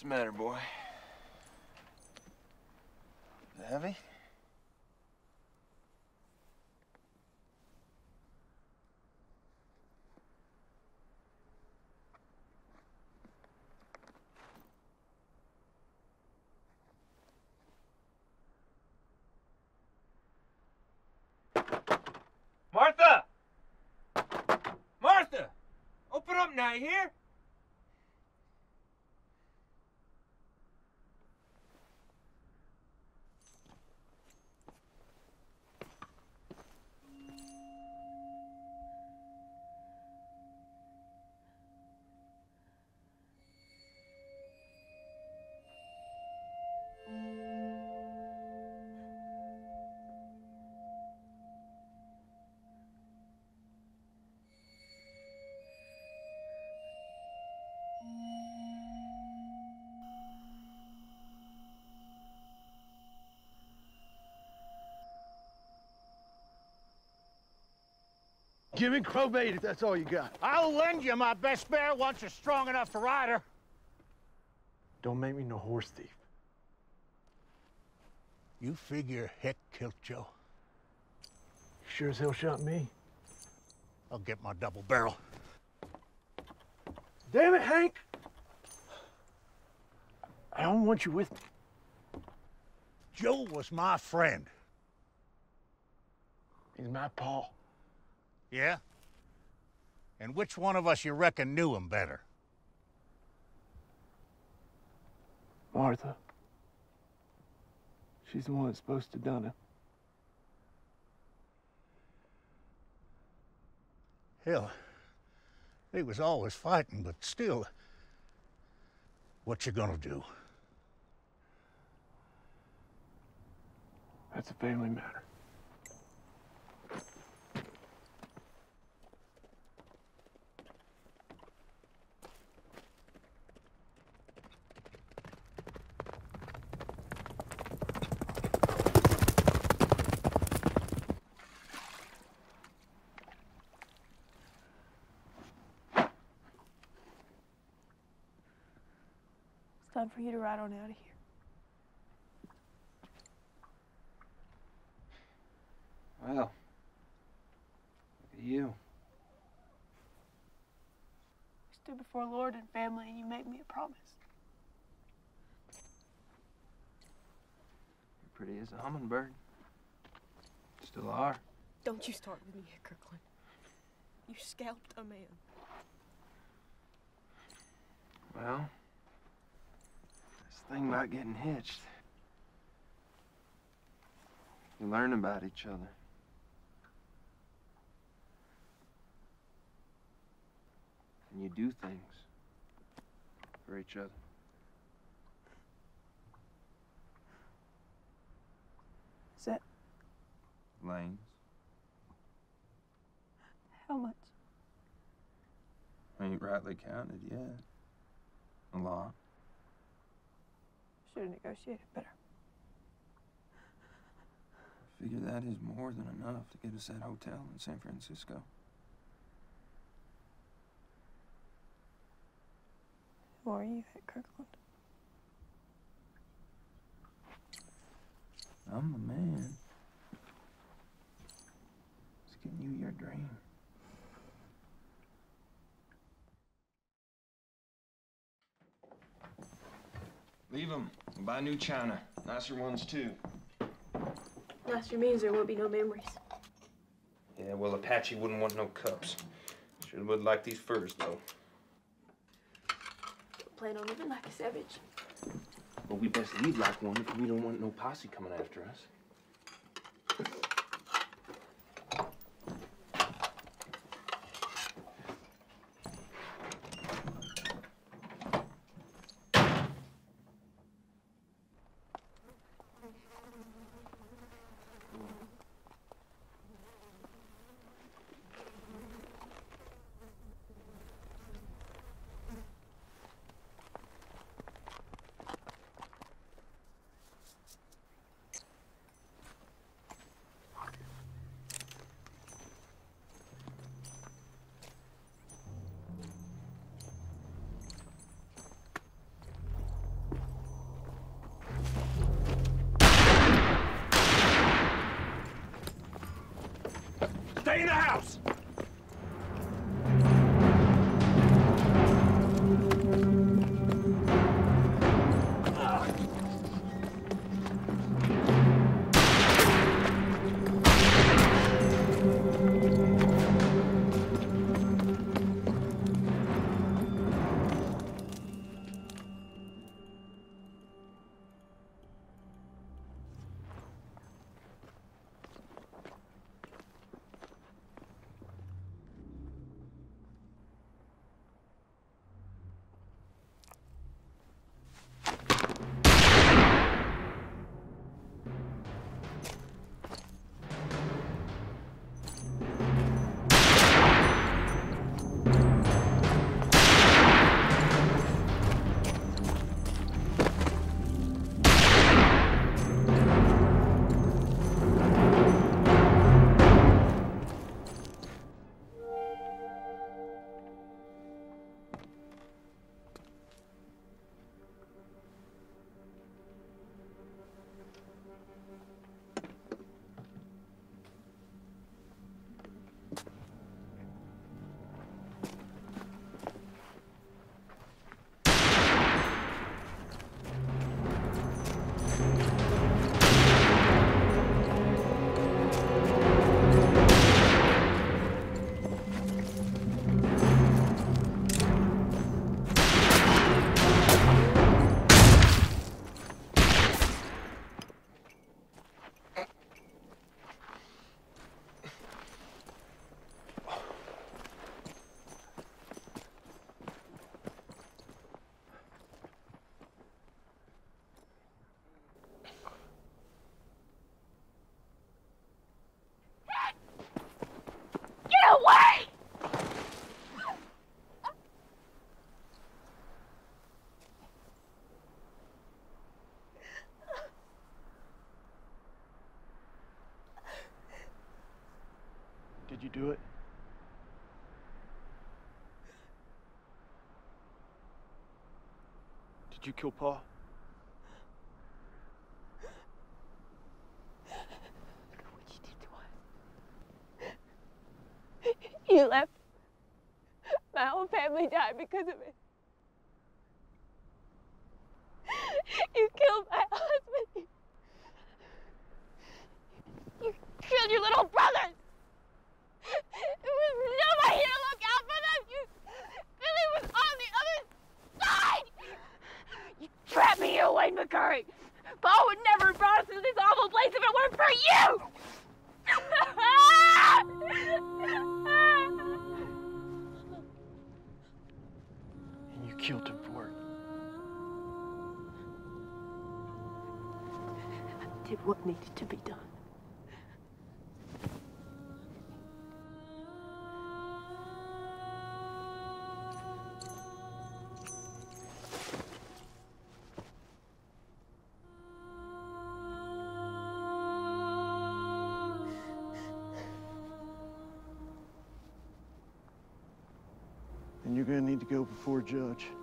What's the matter, boy? Is it heavy? Martha! Martha! Open up now, you hear? Give me crowbait if that's all you got. I'll lend you my best bear once you're strong enough to ride her. Don't make me no horse thief. You figure Heck killed Joe? Sure as hell shot me. I'll get my double barrel. Damn it, Hank! I don't want you with me. Joe was my friend. He's my paw. Yeah? And which one of us you reckon knew him better? Martha. She's the one that's supposed to done it. Hell, they was always fighting, but still, what you gonna do? That's a family matter. Time for you to ride on out of here. Well, look at you. We stood before Lord and family, and you made me a promise. You're pretty as a hummingbird. Still are. Don't you start with me, Kirkland. You scalped a man. Well, this thing about getting hitched. You learn about each other. And you do things for each other. Is that Lanes. how much? I Ain't rightly counted yet. A lot. Should have negotiated better. I Figure that is more than enough to get us that hotel in San Francisco. Who are you at Kirkland? I'm the man. It's getting you your dream. Leave and buy new china. Nicer ones, too. Nicer means there won't be no memories. Yeah, well, Apache wouldn't want no cups. Sure would like these furs, though. Plan on living like a savage. But we best leave like one if we don't want no posse coming after us. you do it? Did you kill Pa? Look at what you did to us. You left. My whole family died because of it. before a judge.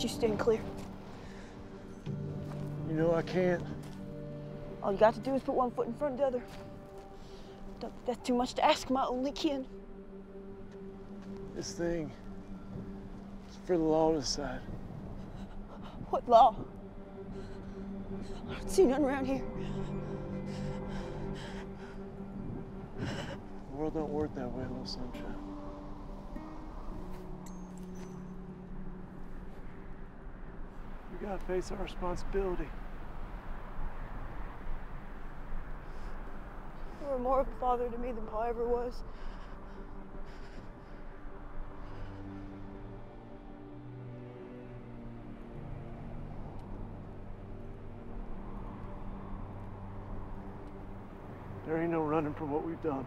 You stand clear. You know I can't. All you got to do is put one foot in front of the other. That's too much to ask my only kin. This thing is for the law to decide. What law? I don't see none around here. The world don't work that way, little sunshine. Gotta face our responsibility. You were more of a father to me than Pa ever was. There ain't no running from what we've done.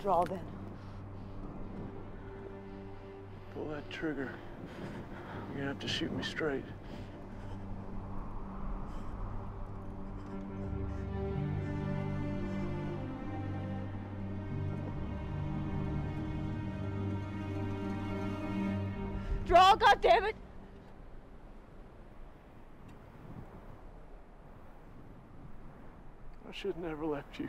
Draw then. Trigger. You're gonna have to shoot me straight. Draw, goddammit! I should have never left you.